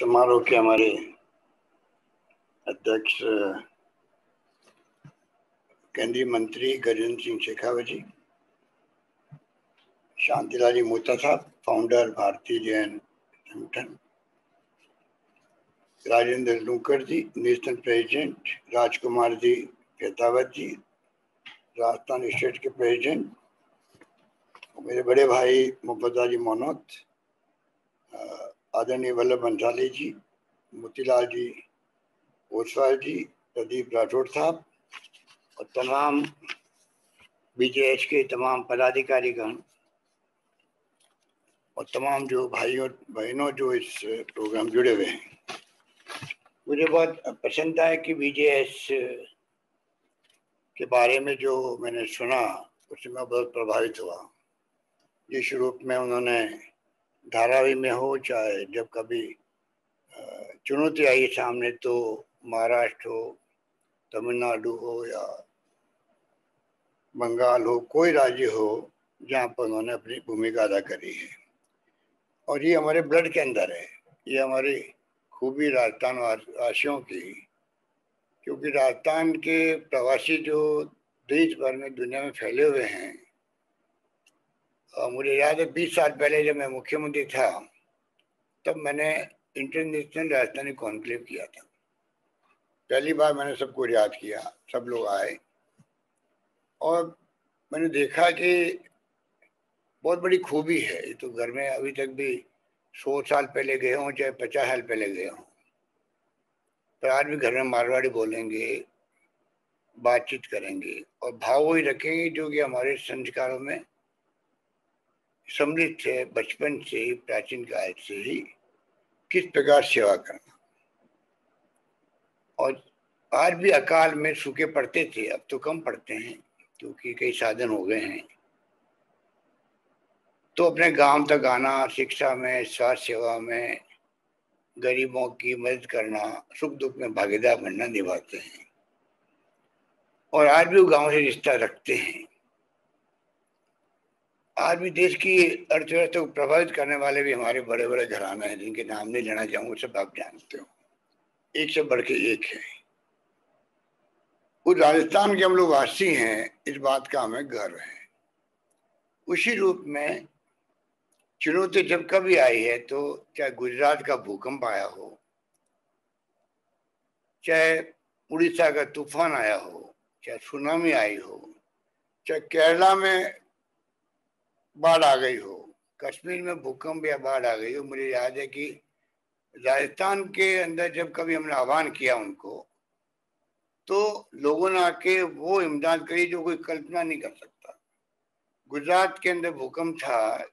समारोह के हमारे अध्यक्ष, केंद्रीय मंत्री गजेंद्र सिंह शेखावत जी, शांतिलाल जी मोता साहब founder Bharatiya Jain Sangathan, Rajendra Lunker ji, national president, Rajkumar ji Fetawat ji, Rajasthan state के प्रेसिडेंट, मेरे बड़े भाई मुफद्दा जी मोनोत आदरणीय वल्लभ भंसाली जी, मोतीलाल जी, ओसवाल जी, प्रदीप राठौड़ साहब और तमाम बीजेएच के तमाम पदाधिकारीगण और तमाम जो भाइयों बहनों जो इस प्रोग्राम जुड़े हुए हैं। मुझे बहुत पसंद आया कि बीजेएस के बारे में जो मैंने सुना उससे मैं बहुत प्रभावित हुआ। जिस रूप में उन्होंने धारावी में हो चाहे जब कभी चुनौती आई सामने तो महाराष्ट्र हो, तमिलनाडु हो या बंगाल हो, कोई राज्य हो जहाँ पर उन्होंने अपनी भूमिका अदा करी है। और ये हमारे ब्लड के अंदर है। ये हमारी खूबी राजस्थान वासियों की, क्योंकि राजस्थान के प्रवासी जो देश भर में दुनिया में फैले हुए हैं मुझे याद है, बीस साल पहले जब मैं मुख्यमंत्री था, तब मैंने इंटरनेशनल राजधानी कॉन्क्लेव किया था। पहली बार मैंने सबको याद किया, सब लोग आए। और मैंने देखा कि बहुत बड़ी खूबी है, ये तो घर में अभी तक भी सौ साल पहले गए हों, चाहे पचास साल पहले गए हों। पर आज भी घर में मारवाड़ी बोलेंगे, बातचीत करेंगे और भाव वही रखेंगे जो कि हमारे संस्कारों में समृद्ध है बचपन से ही, प्राचीन काल से ही किस प्रकार सेवा करना। और आज भी अकाल में सूखे पड़ते थे, अब तो कम पड़ते हैं, क्योंकि कई साधन हो गए हैं। तो अपने गाँव तक आना, शिक्षा में, स्वास्थ्य सेवा में, गरीबों की मदद करना, सुख दुख में भागीदार बनना निभाते हैं। और आज भी वो गाँव से रिश्ता रखते हैं। आज भी देश की अर्थव्यवस्था को प्रभावित करने वाले भी हमारे बड़े बड़े घराना हैं, जिनके नाम नहीं लेना चाहूँगा सब आप जानते हो। एक से बढ़ के एक है। उस राजस्थान के हम लोग वासी हैं, इस बात का हमें गर्व है। उसी रूप में चुनौती जब कभी आई है तो चाहे गुजरात का भूकंप आया हो, चाहे उड़ीसा का तूफ़ान आया हो, चाहे सुनामी आई हो, चाहे केरला में बाढ़ आ गई हो। कश्मीर में भूकंप या बाढ़ आ गई हो, मुझे याद है कि राजस्थान के अंदर जब कभी हमने आह्वान किया उनको तो लोगों ने आके वो इमदाद करी जो कोई कल्पना नहीं कर सकता। गुजरात के अंदर भूकंप था।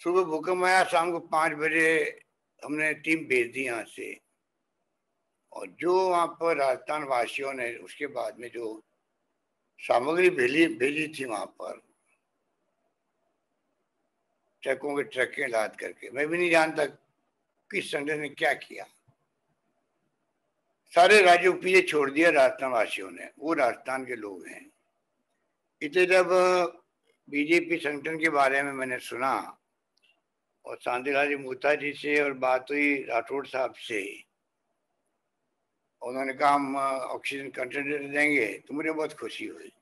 सुबह भूकंप आया, शाम को पाँच बजे हमने टीम भेज दी यहाँ से। और जो वहाँ पर राजस्थान वासियों ने, उसके बाद में जो सामग्री भेजी भेजी थी वहाँ पर ट्रकों के ट्रकें लाद करके। मैं भी नहीं जानता किस संगठन ने क्या किया। सारे राज्यों पीछे छोड़ दिया राजस्थान वासियों ने। वो राजस्थान के लोग हैं। इतने जब बीजेपी संगठन के बारे में मैंने सुना और शांतिलाल जी मोता जी से और बात हुई राठौड़ साहब से उन्होंने कहा, हम ऑक्सीजन कंटेनर देंगे तो मुझे बहुत खुशी हुई।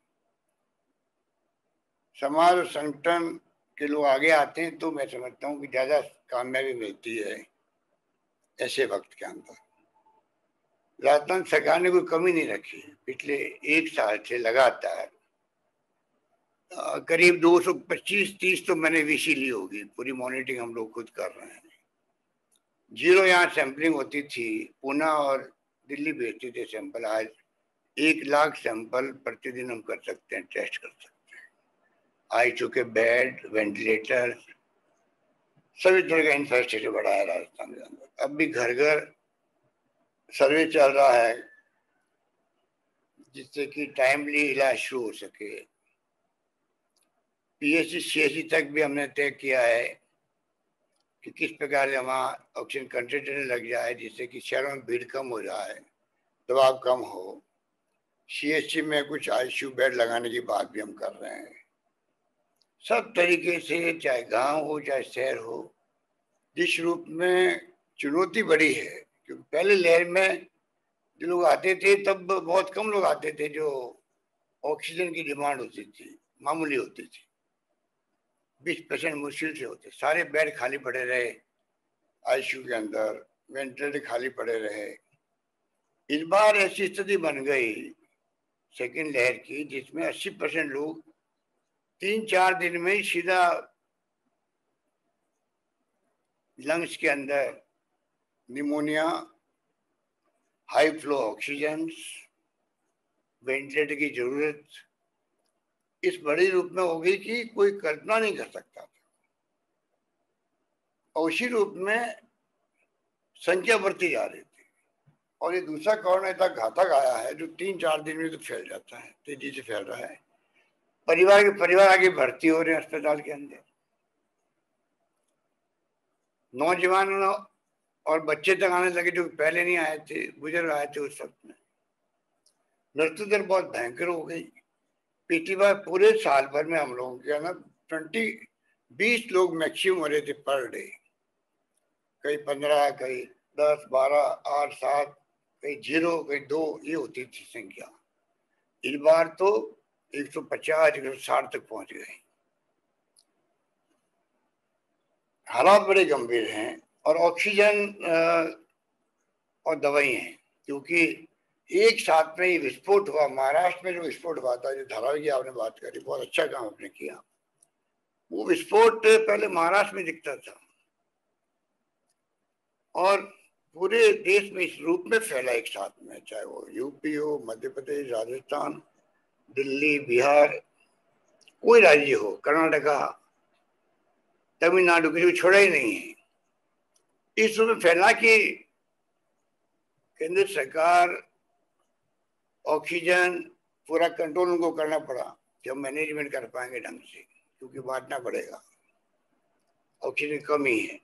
समाज संगठन के लोग आगे आते हैं तो मैं समझता हूँ कि ज़्यादा कामयाबी मिलती है ऐसे वक्त के अंदर। राजस्थान सरकार ने कोई कमी नहीं रखी। पिछले एक साल से लगातार करीब 225-30 तो मैंने वीसी ली होगी। पूरी मॉनिटरिंग हम लोग खुद कर रहे हैं। ज़ीरो यहाँ सैंपलिंग होती थी। पूना और दिल्ली भेजते थे सैंपल। आज एक लाख सैंपल प्रतिदिन हम कर सकते हैं, टेस्ट कर सकते हैं। आई चुके बेड, वेंटिलेटर, सभी तरह का इंफ्रास्ट्रक्चर बढ़ा है राजस्थान के अंदर। अब भी घर घर सर्वे चल रहा है, जिससे कि टाइमली इलाज शुरू हो सके। पीएचसी सीएचसी तक भी हमने तय किया है कि किस प्रकार से वहाँ ऑक्सीजन कंसेंट्रेटर लग जाए, जिससे कि शहरों में भीड़ कम हो जाए, दबाव कम हो। सीएचसी में कुछ आईसीयू बेड लगाने की बात भी हम कर रहे हैं। सब तरीके से, चाहे गाँव हो, चाहे शहर हो, जिस रूप में चुनौती बड़ी है, क्योंकि पहले लहर में जो लोग आते थे, तब बहुत कम लोग आते थे जो ऑक्सीजन की डिमांड होती थी, मामूली होती थी। बीस परसेंट मुश्किल से होते, सारे बेड खाली पड़े रहे, आईसीयू के अंदर, वेंटिलेटर खाली पड़े रहे। इस बार ऐसी स्थिति बन गई, सेकेंड लहर की, जिसमें 80 परसेंट लोग तीन चार दिन में सीधा लंग्स के अंदर pneumonia high flow oxygen ventilator की ज़रूरत इस बड़े रूप में हो गई कि कोई कल्पना नहीं कर सकता था। और उसी रूप में संख्या बढ़ती जा रही थी। और ये दूसरा कारण ऐसा घातक आया है जो तीन चार दिन में तो फैल जाता है, तेज़ी से फैल रहा है। परिवार के परिवार आगे भर्ती हो रहे हैं अस्पताल के अंदर। नौजवान और बच्चे तक आने लगे जो पहले नहीं आए थे बुज़ुर्ग आए थे उस वक्त में। मृत्यु दर बहुत भयंकर हो गई। पिछली बार पूरे साल भर में हम लोगों के ना ट्वेंटी बीस लोग मैक्सिमम हो रहे थे पर डे। कई पंद्रह, कई दस, बारह, आठ, सात, कई ज़ीरो, कई दो, ये होती थी संख्या। इस बार तो एक सौ पचास, एक सौ साठ तक पहुँच गए। हालात बड़े गंभीर हैं और ऑक्सीजन और दवाई हैं, क्योंकि एक साथ में ही विस्फोट हुआ। महाराष्ट्र में जो विस्फोट हुआ था जो धारावी की आपने बात करी, बहुत अच्छा काम आपने किया। वो विस्फोट पहले महाराष्ट्र में दिखता था और पूरे देश में इस रूप में फैला एक साथ में, चाहे वो यूपी हो, मध्य प्रदेश, राजस्थान। दिल्ली, बिहार, कोई राज्य हो, कर्नाटका, तमिलनाडु किसी को छोड़ा ही नहीं है। इस में फैला कि केंद्र सरकार ऑक्सीजन पूरा कंट्रोल उनको करना पड़ा हम मैनेजमेंट कर पाएँगे ढंग से, क्योंकि बांटना पड़ेगा। ऑक्सीजन कमी है।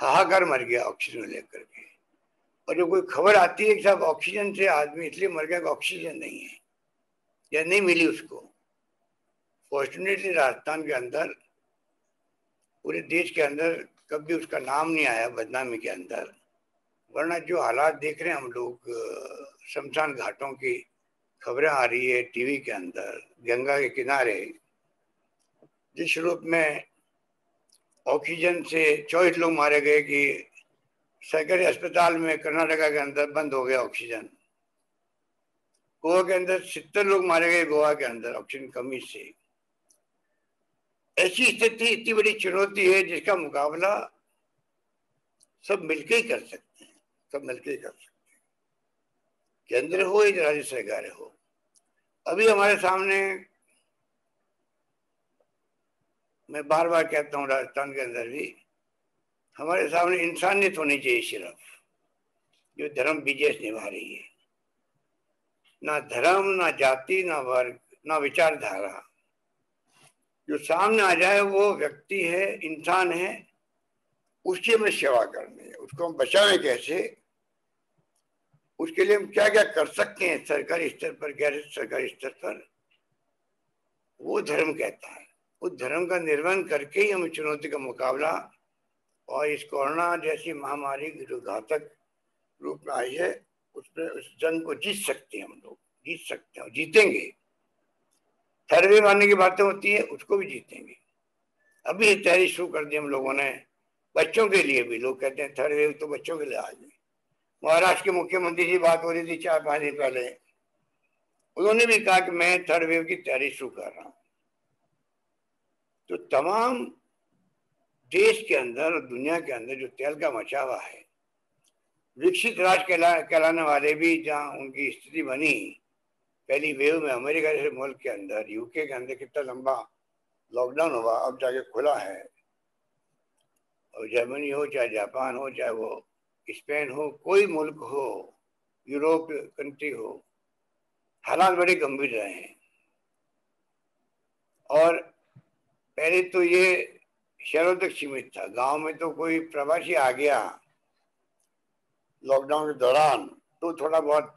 हाहाकार मर गया ऑक्सीजन लेकर के। और जो कोई खबर आती है कि साहब ऑक्सीजन से आदमी, इसलिए मर गया कि ऑक्सीजन नहीं है। या नहीं मिली उसको। फॉर्चुनेटली राजस्थान के अंदर, पूरे देश के अंदर कभी उसका नाम नहीं आया बदनामी के अंदर। वरना जो हालात देख रहे हैं हम लोग शमशान घाटों की खबरें आ रही है टीवी के अंदर, गंगा के किनारे, जिस रूप में ऑक्सीजन से चौबीस लोग मारे गए कि सरकारी अस्पताल में कर्नाटका के अंदर बंद हो गया ऑक्सीजन। गोवा के अंदर सितर लोग मारे गए गोवा के अंदर, ऑक्सीजन कमी से। ऐसी स्थिति, इतनी बड़ी चुनौती है जिसका मुकाबला सब मिलकर ही कर सकते हैं, सब मिलकर ही कर सकते हैं। केंद्र हो या राज्य सरकार हो। अभी हमारे सामने मैं बार बार कहता हूँ राजस्थान के अंदर भी, हमारे सामने इंसानियत होनी चाहिए सिर्फ़, जो धर्म विजय निभा रही है। ना धर्म, ना जाति, ना वर्ग, ना विचारधारा। जो सामने आ जाए, वो व्यक्ति है, इंसान है, उसकी हमें सेवा करनी है। उसको हम बचावें कैसे? उसके लिए हम क्या क्या कर सकते हैं सरकारी स्तर पर, गैर सरकारी स्तर पर? वो धर्म कहता है। उस धर्म का निर्वहन करके ही हम चुनौती का मुकाबला और इस कोरोना जैसी महामारी जो घातक रूप में आई है उसमें उस जंग को जीत सकते हैं हम लोग, जीत सकते हैं जीतेंगे। थर्ड वेव आने की बातें होती है, उसको भी जीतेंगे। अभी तैयारी शुरू कर दी हम लोगों ने, बच्चों के लिए भी, लोग कहते हैं थर्ड वेव तो बच्चों के लिए आज गई महाराष्ट्र के मुख्यमंत्री जी बात हो रही थी चार पाँच दिन पहले, उन्होंने भी कहा कि मैं थर्ड वेव की तैयारी शुरू कर रहा हूँ। तो तमाम देश के अंदर और दुनिया के अंदर जो तेल का मचा हुआ है विकसित कहला, कहलाने वाले भी जहाँ उनकी स्थिति बनी, पहली वेव में अमेरिका जैसे मुल्क के अंदर यूके के अंदर कितना लंबा लॉकडाउन हुआ, अब जाके खुला है। और जर्मनी हो, चाहे जापान हो, चाहे वो स्पेन हो, कोई मुल्क हो यूरोप कंट्री हो, हालात बड़े गंभीर रहे हैं। और पहले तो ये शहरों तक सीमित था, गाँव में तो कोई प्रवासी आ गया लॉकडाउन के दौरान तो थोड़ा बहुत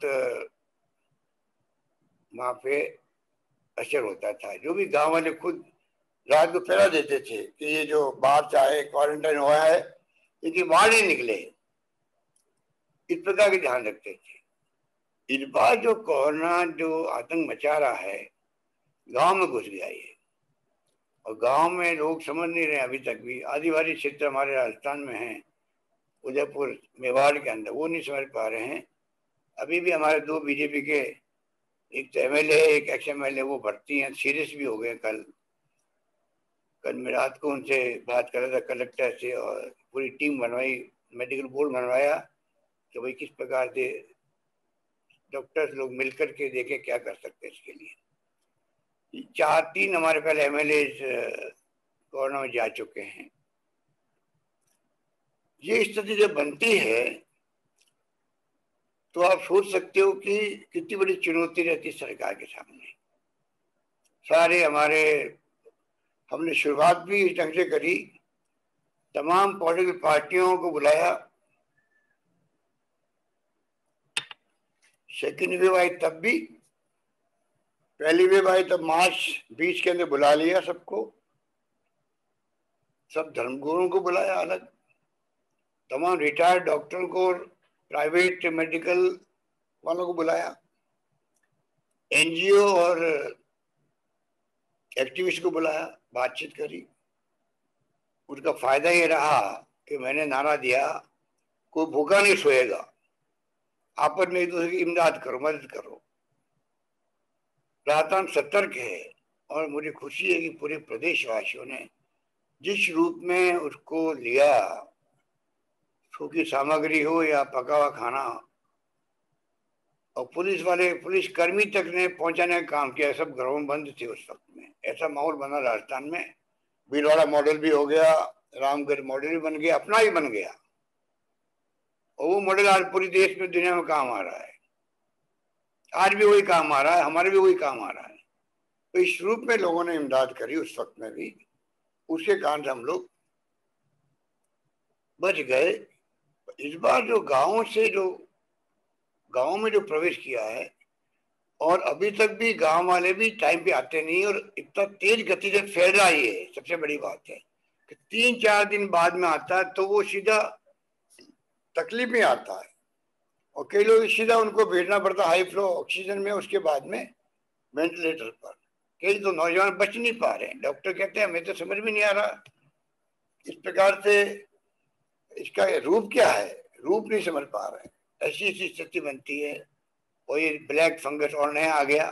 वहाँ पे असर होता था। जो भी गाँव वाले खुद रात को फैला देते थे कि ये जो बाहर चाहे क्वारंटाइन हुआ है लेकिन बाहर नहीं निकले। इस प्रकार के ध्यान रखते थे। इस बार जो कोरोना जो आतंक मचा रहा है, गाँव में घुस गया ये। और गाँव में लोग समझ नहीं रहे अभी तक भी। आदिवासी क्षेत्र हमारे राजस्थान में है। उदयपुर मेवाड़ के अंदर, वो नहीं समझ पा रहे हैं। अभी भी हमारे दो बीजेपी के एक तो एम एल एक एक्स एम एल ए वो भर्ती हैं, सीरियस भी हो गए कल। कल मैं रात को उनसे बात कर रहा था, कलेक्टर से, और पूरी टीम बनवाई, मेडिकल बोर्ड बनवाया, कि भाई किस प्रकार से डॉक्टर्स लोग मिलकर के देखे क्या कर सकते हैं इसके लिए। चार तीन हमारे पहले एम एल कोरोना में जा चुके हैं। ये स्थिति जब बनती है तो आप सोच सकते हो कि कितनी बड़ी चुनौती रहती सरकार के सामने। सारे हमारे, हमने शुरुआत भी इस ढंग से करी, तमाम पॉलिटिकल पार्टियों को बुलाया। सेकेंड वेव आई तब भी, पहली वेव आई तब मार्च बीच के अंदर बुला लिया सबको। सब धर्मगुरुओं को बुलाया अलग। तमाम रिटायर्ड डॉक्टर को प्राइवेट मेडिकल वालों को बुलाया। एनजीओ और एक्टिविस्ट को बुलाया, बातचीत करी। उसका फ़ायदा ये रहा कि मैंने नारा दिया, कोई भूखा नहीं सोएगा। आपस में एक दूसरे की इमदाद करो, मदद करो। राजस्थान सतर्क है और मुझे खुशी है कि पूरे प्रदेशवासियों ने जिस रूप में उसको लिया सूखी सामग्री हो या पका हुआ खाना हो। और पुलिस वाले, पुलिस कर्मी तक ने पहुँचाने का काम किया, सब घरों बंद थे उस वक्त में। ऐसा माहौल बना राजस्थान में। भीलवाड़ा मॉडल भी हो गया, रामगढ़ मॉडल भी बन गया, अपना ही बन गया। और वो मॉडल आज पूरी देश में, दुनिया में काम आ रहा है। आज भी वही काम आ रहा है, हमारे भी वही काम आ रहा है। तो इस रूप में लोगों ने इमदाद करी उस वक्त में भी। उसके कारण हम लोग बच गए। इस बार जो गाँव से जो, गाँव में जो प्रवेश किया है, और अभी तक भी गाँव वाले भी टाइम पे आते नहीं और इतना तेज गति से फैल रहा ही, सबसे बड़ी बात है। कि तीन चार दिन बाद में आता है तो वो सीधा तकलीफ़ में आता है। और कई लोग सीधा उनको भेजना पड़ता हाई फ्लो ऑक्सीजन में, उसके बाद में वेंटिलेटर पर। कई तो नौजवान बच नहीं पा रहे डॉक्टर कहते हैं, हमें तो समझ में नहीं आ रहा। इस प्रकार से इसका रूप क्या है? रूप नहीं समझ पा रहे ऐसी ऐसी स्थिति बनती है। ये ब्लैक फंगस और नया आ गया।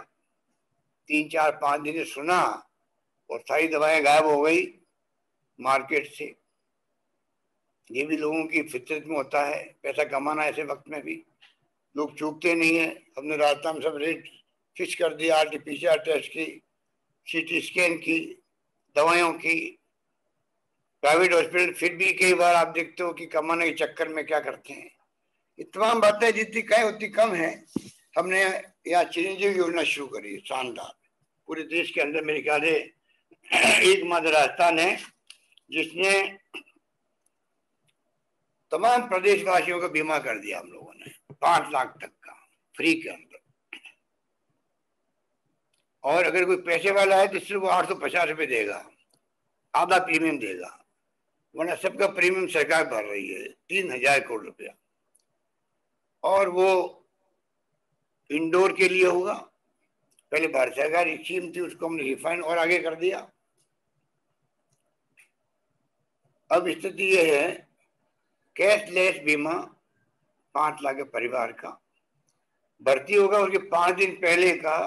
तीन, चार, पाँच दिन सुना और सारी दवाएँ गायब हो गई मार्केट से। ये भी लोगों की फितरत में होता है। पैसा कमाना ऐसे वक्त में भी। लोग चूकते नहीं है। हमने रास्ता में सब रेट फिक्स कर दिया। R T P C R test की, सी टी स्कैन की, दवाइयों की। प्राइवेट हॉस्पिटल फिर भी कई बार आप देखते हो कि कमाने के चक्कर में क्या करते हैं। तमाम बातें जितनी कहें, उतनी कम है। हमने यहाँ चिरंजीव योजना शुरू करी, शानदार। पूरे देश के अंदर मेरे ख्याल एक राजस्थान है, जिसने तमाम प्रदेशवासियों का बीमा कर दिया हम लोगों ने, पाँच लाख तक का, फ्री के अंदर। और अगर कोई पैसे वाला है तो सिर्फ़ वो आठ सौ पचास रुपये देगा, आधा प्रीमियम देगा। वरना सबका प्रीमियम सरकार भर रही है। तीन हज़ार करोड़ रुपया। और वो इंडोर के लिए होगा। पहले भारत सरकार स्कीम थी, उसको हमने रिफाइन और आगे कर दिया। अब स्थिति यह है कैशलेस बीमा पाँच लाख परिवार का। भर्ती होगा उसके पाँच दिन पहले का।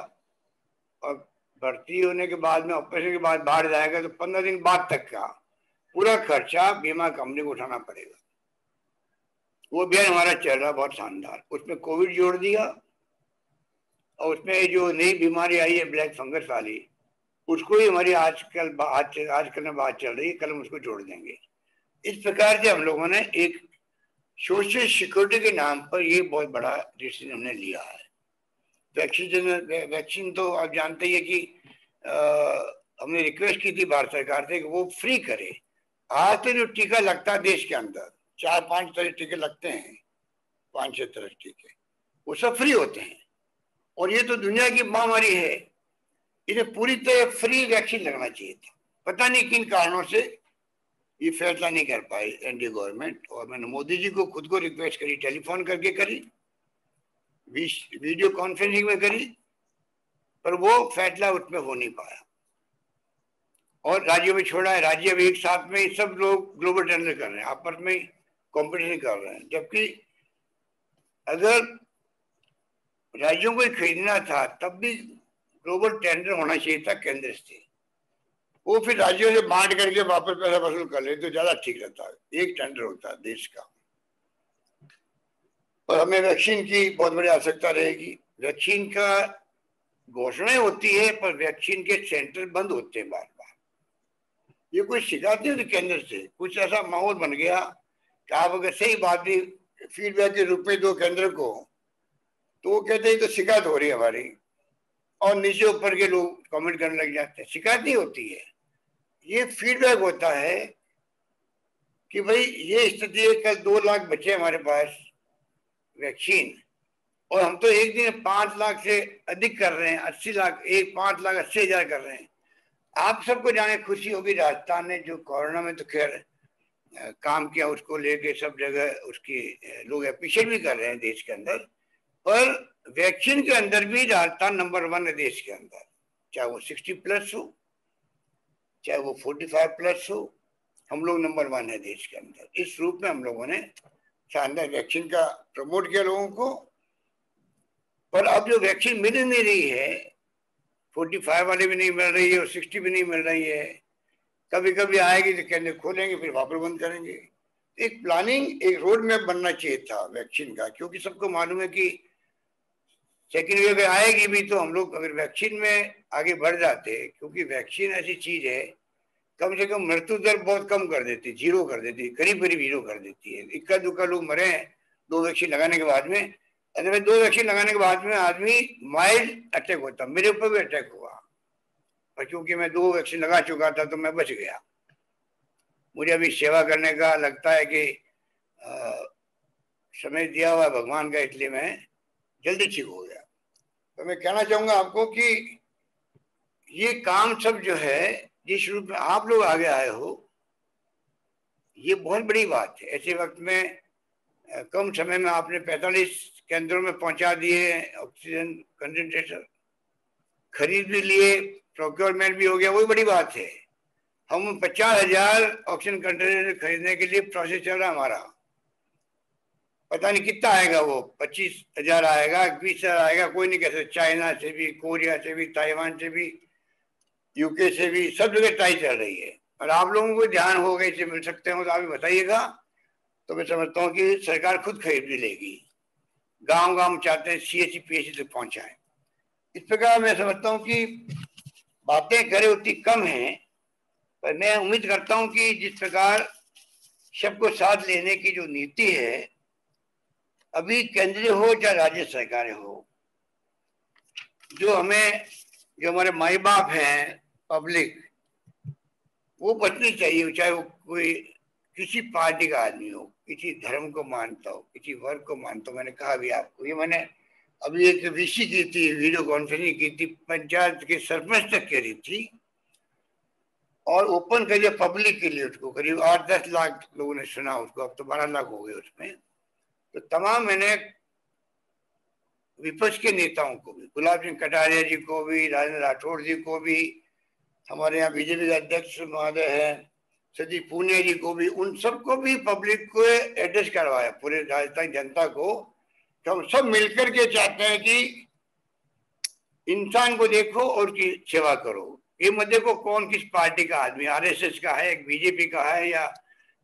और भर्ती होने के बाद में ऑपरेशन के बाद बाहर जाएगा तो पंद्रह दिन बाद तक का। पूरा खर्चा बीमा कंपनी को उठाना पड़ेगा। वो भी हमारा चल रहा बहुत शानदार। उसमें कोविड जोड़ दिया और उसमें जो नई बीमारी आई है ब्लैक फंगस वाली उसको ही हमारी आजकल आज आजकल में बात चल रही है कल हम उसको जोड़ देंगे। इस प्रकार से हम लोगों ने एक सोशल सिक्योरिटी के नाम पर ये बहुत बड़ा डिसीज़न हमने लिया है। वैक्सीन वैक्सीन तो आप जानते ही है कि आ, हमने रिक्वेस्ट की थी भारत सरकार से कि वो फ्री करे। आज तो जो टीका लगता है देश के अंदर, चार पाँच तरह टीके लगते हैं, पाँच छह तरह टीके, वो सब फ्री होते हैं। और ये तो दुनिया की महामारी है। इसे पूरी तरह फ्री वैक्सीन लगना चाहिए था। पता नहीं किन कारणों से ये फैसला नहीं कर पाई एनडीए गवर्नमेंट। और मैंने मोदी जी को खुद को रिक्वेस्ट करी, टेलीफोन करके करी वीडियो कॉन्फ्रेंसिंग में करी, पर वो फैसला उसमें हो नहीं पाया। और राज्यों में छोड़ा है, राज्य भी एक साथ में सब लोग ग्लोबल टेंडर कर रहे हैं, आपस में कंपटीशन कर रहे हैं। जबकि अगर राज्यों को खरीदना था, तब भी ग्लोबल टेंडर होना चाहिए था केंद्र से। वो फिर राज्यों से बांट करके वापस पैसा वसूल कर ले तो ज़्यादा ठीक रहता एक टेंडर होता देश का। और हमें वैक्सीन की बहुत बड़ी आवश्यकता रहेगी। वैक्सीन का घोषणा होती है, पर वैक्सीन के सेंटर बंद होते हैं बार बार ये कोई शिकायत नहीं होती केंद्र से। कुछ ऐसा माहौल बन गया कि आप अगर सही बात भी फीडबैक के रूप में दो केंद्र को तो वो कहते हैं तो शिकायत हो रही है हमारी। और नीचे ऊपर के लोग कमेंट करने लग जाते हैं। शिकायत नहीं होती है। ये फीडबैक होता है कि भाई, ये स्थिति है कल दो लाख बच्चे हमारे पास वैक्सीन और हम तो एक दिन पाँच लाख से अधिक कर रहे हैं, अस्सी लाख, एक पाँच लाख, अस्सी हज़ार कर रहे हैं। आप सबको जाने खुशी होगी, राजस्थान ने जो कोरोना में तो खैर काम किया, उसको लेके सब जगह उसकी लोग अप्रिशिएट भी कर रहे हैं देश के अंदर, पर वैक्सीन के अंदर भी राजस्थान नंबर वन है देश के अंदर। चाहे वो सिक्सटी प्लस हो, चाहे वो फोर्टी फाइव प्लस हो, हम लोग नंबर वन है देश के अंदर। इस रूप में हम लोगों ने शानदार वैक्सीन का प्रमोट किया लोगों को, पर अब जो वैक्सीन मिल नहीं रही है फोर्टी फाइव वाले भी नहीं मिल रही है, और सिक्सटी भी नहीं मिल रही है। कभी कभी आएगी तो कहने, खोलेंगे, फिर वापस बंद करेंगे। एक प्लानिंग एक रोड मैप बनना चाहिए था वैक्सीन का, क्योंकि सबको मालूम है कि सेकेंड वेव आएगी भी तो हम लोग अगर वैक्सीन में आगे बढ़ जाते, क्योंकि वैक्सीन ऐसी चीज़ है, कम से कम मृत्यु दर बहुत कम कर देती ज़ीरो कर देती करीब करीब ज़ीरो कर देती है। इक्का दुक्का लोग मरे हैं, दो वैक्सीन लगाने के बाद में अगर दो वैक्सीन लगाने के बाद में आदमी माइल्ड अटैक होता मेरे ऊपर भी अटैक हुआ। पर क्योंकि मैं दो वैक्सीन लगा चुका था तो मैं बच गया। मुझे अभी सेवा करने का लगता है कि आ, समय दिया हुआ भगवान का इसलिए मैं जल्दी ठीक हो गया। तो मैं कहना चाहूँगा आपको कि ये काम सब जो है जिस रूप में आप लोग आगे आए हो ये बहुत बड़ी बात है। ऐसे वक्त में कम समय में आपने 45 केंद्रों में पहुँचा दिए ऑक्सीजन कंसेंट्रेटर खरीद भी लिए प्रोक्योरमेंट भी हो गया, वही बड़ी बात है। हम पचास हज़ार ऑक्सीजन कंटेनर खरीदने के लिए प्रोसेस चल रहा हमारा। पता नहीं कितना आएगा वो, पच्चीस हज़ार आएगा बीस हज़ार आएगा, कोई नहीं कह सकता। चाइना से भी, कोरिया से भी, ताइवान से भी, यूके से भी, सब जगह ट्राई चल रही है। और आप लोगों को ध्यान हो गए से मिल सकते हो तो आप बताइएगा। तो मैं समझता हूँ कि सरकार खुद खरीद भी लेगी। गाँव गाँव चाहते हैं सी एच पी एच तक पहुँचाए। इस प्रकार मैं समझता हूँ कि बातें करे उतनी कम है, पर मैं उम्मीद करता हूँ कि जिस प्रकार सबको साथ लेने की जो नीति है, अभी केंद्रीय हो चाहे राज्य सरकार हो, जो हमें, जो हमारे माई बाप हैं, पब्लिक, वो बचनी चाहिए, चाहे वो कोई किसी पार्टी का आदमी हो। किसी धर्म को मानता हो, किसी वर्ग को मानता हो, मैंने कहा भी आपको, ये मैंने अभी एक विशी की थी वीडियो कॉन्फ्रेंसिंग की थी, पंचायत के सरपंच तक करी थी, और ओपन करिए पब्लिक के लिए उसको, करीब आठ दस लाख लोगों ने सुना उसको, अब तो बारह लाख हो गए उसमें। तो तमाम मैंने विपक्ष के नेताओं को भी, गुलाब सिंह कटारिया जी को भी, राजेंद्र राठौड़ जी को भी, हमारे यहाँ बीजेपी के अध्यक्ष महोदय है सती पूनिया जी को भी, उन सबको भी पब्लिक को एड्रेस करवाया, पूरे राजस्थान जनता को। तो हम सब मिलकर के चाहते हैं कि इंसान को देखो और की सेवा करो। ये मत देखो कौन किस पार्टी का आदमी आरएसएस का है बीजेपी का है, या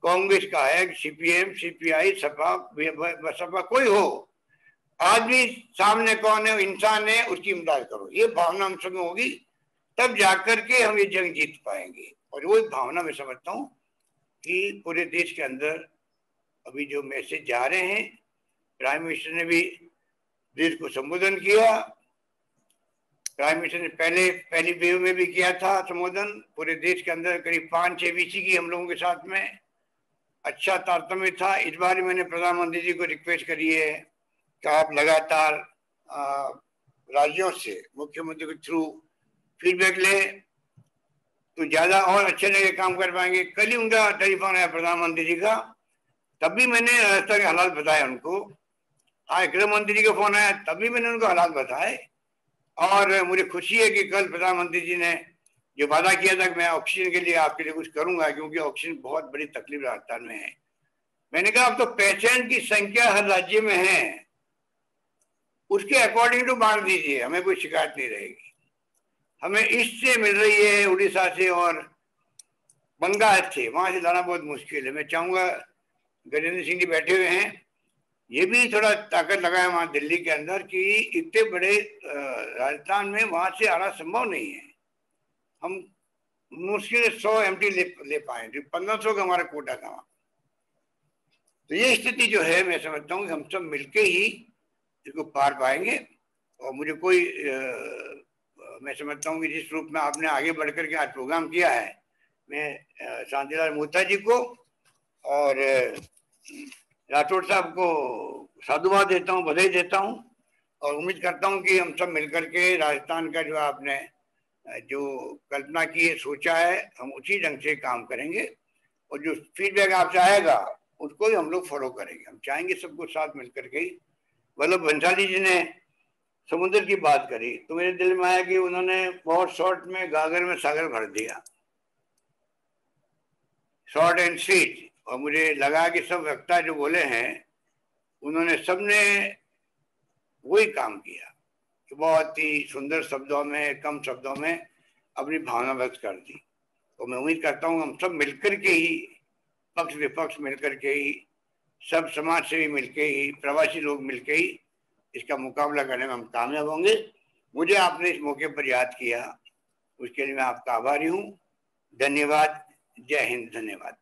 कांग्रेस का है सीपीएम सीपीआई सपा सपा, कोई हो। आदमी सामने कौन है, इंसान है, उसकी इमदाद करो। ये भावना हम सब होगी, तब जाकर के हम ये जंग जीत पाएँगे। और वही भावना मैं समझता हूँ कि पूरे देश के अंदर अभी जो मैसेज जा रहे हैं प्राइम मिनिस्टर ने भी देश को संबोधन किया। प्राइम मिनिस्टर ने पहले, पहली वेव में भी किया था संबोधन। पूरे देश के अंदर करीब पाँच छह वीसी की हम लोगों के साथ में अच्छा तारतम्य था। इस बार मैंने प्रधानमंत्री जी को रिक्वेस्ट करी है कि आप लगातार राज्यों से, मुख्यमंत्री के थ्रू फीडबैक लें। तो ज़्यादा और अच्छे लगे काम कर पाएँगे। कल ही उनका टेलीफोन आया प्रधानमंत्री जी का। तब भी मैंने राजस्थान के हालात बताए उनको। आज गृह मंत्री जी का फ़ोन आया, तब भी मैंने उनको हालात बताए। और मुझे खुशी है कि कल प्रधानमंत्री जी ने जो वादा किया था कि मैं ऑक्सीजन के लिए आपके लिए कुछ करूँगा, क्योंकि ऑक्सीजन बहुत बड़ी तकलीफ़ राजस्थान में है। मैंने कहा, अब तो पेशेंट की संख्या हर राज्य में है। उसके अकॉर्डिंग टू बांट दीजिए, हमें कोई शिकायत नहीं रहेगी। हमें ईस्ट से मिल रही है उड़ीसा से और बंगाल से। वहाँ से लाना बहुत मुश्किल है। मैं चाहूँगा गजेंद्र सिंह जी बैठे हुए हैं। ये भी थोड़ा ताकत लगाए वहाँ दिल्ली के अंदर कि इतने बड़े राजस्थान में वहाँ से आना संभव नहीं है। हम मुश्किल सौ एम ले, ले पाए। पंद्रह सौ का हमारा कोटा था वहाँ। तो ये स्थिति जो है मैं समझता हूँ कि हम सब मिलके ही इसको पार पाएँगे और मुझे कोई आ, मैं समझता हूँ कि जिस रूप में आपने आगे बढ़ करके आज प्रोग्राम किया है, मैं शांतिलाल मोहता जी को और राठौर साहब को साधुवाद देता हूँ, बधाई देता हूँ और उम्मीद करता हूँ कि हम सब मिलकर के राजस्थान का जो आपने जो कल्पना की है, सोचा है, हम उसी ढंग से काम करेंगे और जो फीडबैक आपसे आएगा, उसको ही हम लोग फॉलो करेंगे। हम चाहेंगे सबको साथ मिलकर के वल्लभ भंसाली जी ने समुद्र की बात करी तो मेरे दिल में आया कि उन्होंने बहुत शॉर्ट में गागर में सागर भर दिया। शॉर्ट एंड स्वीट और मुझे लगा कि सब वक्ता जो बोले हैं, उन्होंने सबने वही काम किया कि बहुत ही सुंदर शब्दों में, कम शब्दों में अपनी भावना व्यक्त कर दी। तो मैं उम्मीद करता हूँ हम सब मिलकर के ही, पक्ष विपक्ष मिलकर के ही, सब समाज सेवी मिलके ही, प्रवासी लोग मिलके ही इसका मुकाबला करने में हम कामयाब होंगे। मुझे आपने इस मौके पर याद किया। उसके लिए मैं आपका आभारी हूँ। धन्यवाद। जय हिंद। धन्यवाद।